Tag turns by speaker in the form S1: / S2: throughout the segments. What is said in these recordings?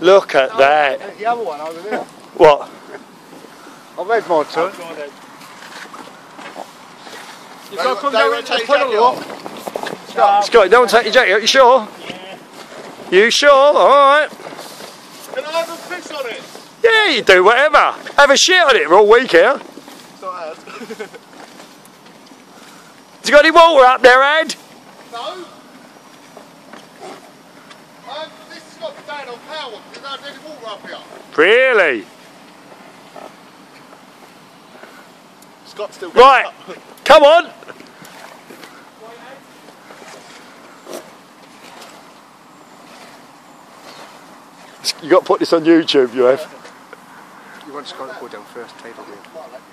S1: Look at that.
S2: There's the other one over there.
S1: What?
S2: Oh, I've had my turn.
S3: You've got to come down and just put a look.
S1: Scott, don't take your jacket off. You sure? Yeah. You sure? Alright.
S3: Can I have a piss on it?
S1: Yeah, you do whatever. Have a shit on it. We're all week here.
S3: So I had.
S1: Has you got any water up there, Ed?
S3: No. Um, this has got to be down on power because I don't have any water up here.
S1: Really?
S3: Scott's still
S1: Right. Come on. You got to put this on YouTube, you have.
S2: You want Scott to go down first, take it in.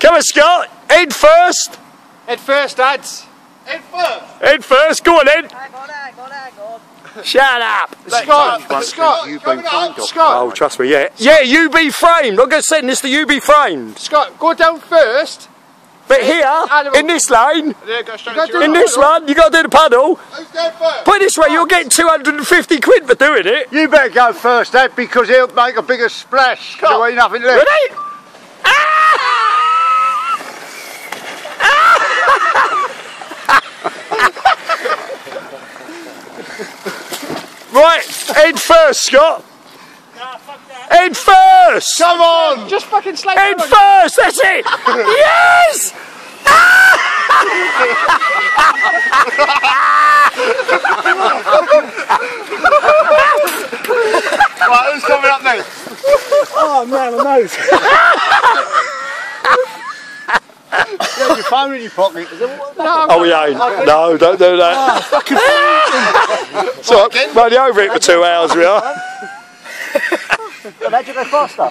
S1: Come on, Scott. Ed first.
S2: Head first, lads.
S3: Head first.
S1: Ed first. Go on, Ed. Shut up.
S2: Scott, Scott,
S3: You've been
S2: Scott,
S1: Oh, trust me, yeah. Yeah, you be framed. I'm going to send this to you be framed.
S2: Scott, go down first.
S1: But here, in this lane,
S3: There, go straight
S2: You
S3: to
S2: got
S3: your
S1: in this one, you got to do the paddle.
S3: Who's down first?
S1: Put it this way, you'll get 250 quid for doing it.
S4: You better go first, Ed, because he'll make a bigger splash. There ain't nothing left.
S1: Ready? Ah! Right, head first, Scott. Head first.
S3: Come on!
S2: Just fucking slide
S1: Head first. That's it. yes.
S3: Right, who's coming up next?
S2: Oh man, my nose.
S4: You have your phone in your pocket.
S1: Oh, we ain't. No, don't do that. so, running over it for two hours, we are.
S5: Imagine go faster.